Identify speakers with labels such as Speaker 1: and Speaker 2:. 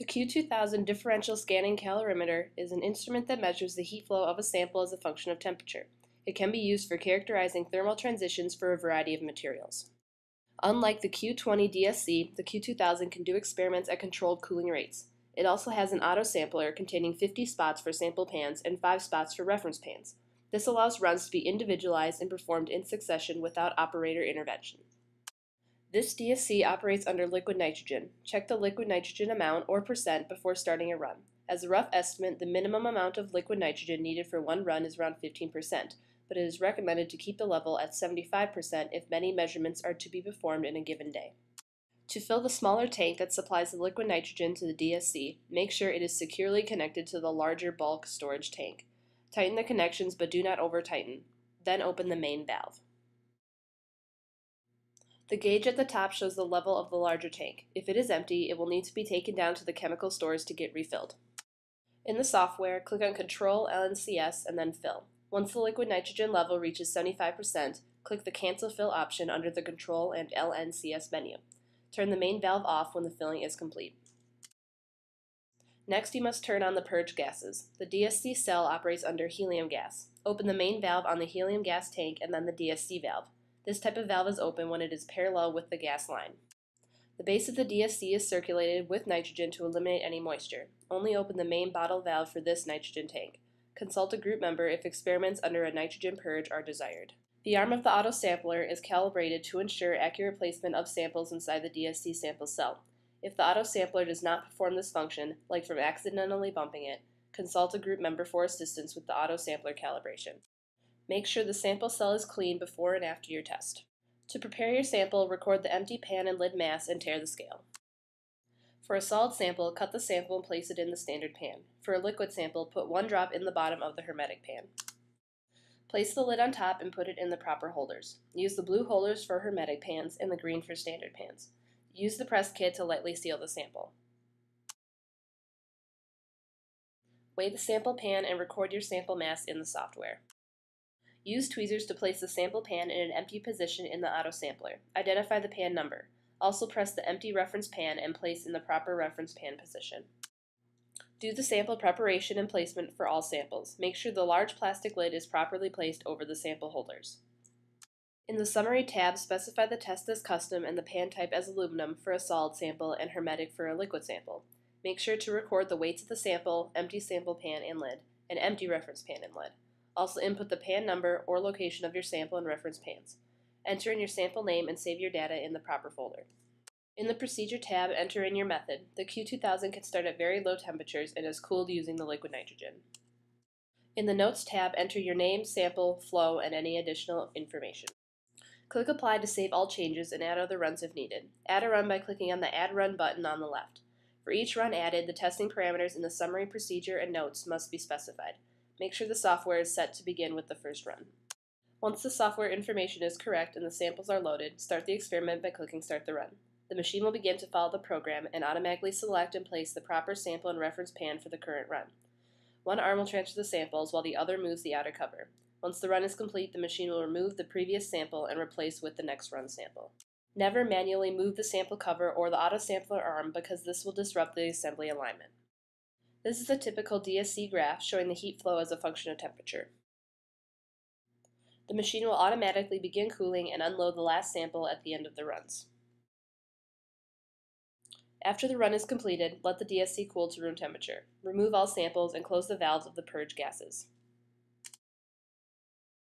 Speaker 1: The Q2000 differential scanning calorimeter is an instrument that measures the heat flow of a sample as a function of temperature. It can be used for characterizing thermal transitions for a variety of materials. Unlike the Q20 DSC, the Q2000 can do experiments at controlled cooling rates. It also has an auto sampler containing 50 spots for sample pans and 5 spots for reference pans. This allows runs to be individualized and performed in succession without operator intervention. This DSC operates under liquid nitrogen. Check the liquid nitrogen amount or percent before starting a run. As a rough estimate, the minimum amount of liquid nitrogen needed for one run is around 15%, but it is recommended to keep the level at 75% if many measurements are to be performed in a given day. To fill the smaller tank that supplies the liquid nitrogen to the DSC, make sure it is securely connected to the larger bulk storage tank. Tighten the connections but do not over tighten. Then open the main valve. The gauge at the top shows the level of the larger tank. If it is empty, it will need to be taken down to the chemical stores to get refilled. In the software, click on Control LNCS and then Fill. Once the liquid nitrogen level reaches 75%, click the Cancel Fill option under the Control and LNCS menu. Turn the main valve off when the filling is complete. Next, you must turn on the purge gases. The DSC cell operates under helium gas. Open the main valve on the helium gas tank and then the DSC valve. This type of valve is open when it is parallel with the gas line. The base of the DSC is circulated with nitrogen to eliminate any moisture. Only open the main bottle valve for this nitrogen tank. Consult a group member if experiments under a nitrogen purge are desired. The arm of the auto sampler is calibrated to ensure accurate placement of samples inside the DSC sample cell. If the auto sampler does not perform this function, like from accidentally bumping it, consult a group member for assistance with the auto sampler calibration. Make sure the sample cell is clean before and after your test. To prepare your sample, record the empty pan and lid mass and tare the scale. For a solid sample, cut the sample and place it in the standard pan. For a liquid sample, put one drop in the bottom of the hermetic pan. Place the lid on top and put it in the proper holders. Use the blue holders for hermetic pans and the green for standard pans. Use the press kit to lightly seal the sample. Weigh the sample pan and record your sample mass in the software. Use tweezers to place the sample pan in an empty position in the auto sampler. Identify the pan number. Also press the empty reference pan and place in the proper reference pan position. Do the sample preparation and placement for all samples. Make sure the large plastic lid is properly placed over the sample holders. In the Summary tab, specify the test as custom and the pan type as aluminum for a solid sample and hermetic for a liquid sample. Make sure to record the weights of the sample, empty sample pan and lid, and empty reference pan and lid. Also input the pan number or location of your sample and reference pans. Enter in your sample name and save your data in the proper folder. In the Procedure tab, enter in your method. The Q2000 can start at very low temperatures and is cooled using the liquid nitrogen. In the Notes tab, enter your name, sample, flow, and any additional information. Click Apply to save all changes and add other runs if needed. Add a run by clicking on the Add Run button on the left. For each run added, the testing parameters in the summary procedure and notes must be specified. Make sure the software is set to begin with the first run. Once the software information is correct and the samples are loaded, start the experiment by clicking Start the Run. The machine will begin to follow the program and automatically select and place the proper sample and reference pan for the current run. One arm will transfer the samples while the other moves the outer cover. Once the run is complete, the machine will remove the previous sample and replace with the next run sample. Never manually move the sample cover or the auto sampler arm because this will disrupt the assembly alignment. This is a typical DSC graph showing the heat flow as a function of temperature. The machine will automatically begin cooling and unload the last sample at the end of the runs. After the run is completed, let the DSC cool to room temperature. Remove all samples and close the valves of the purge gases.